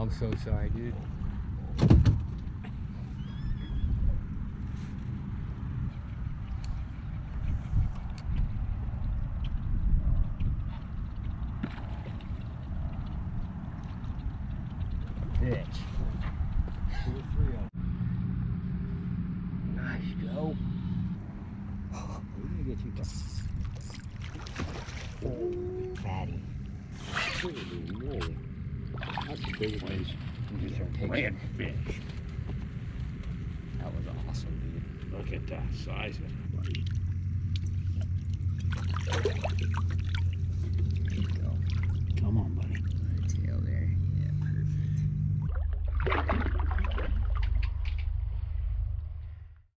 I'm so sorry, dude. Bitch. Nice, go. We're gonna get you. Oh, fatty. Holy moly. That's a big one. These are. Redfish. That was awesome, dude. Look at that size of it.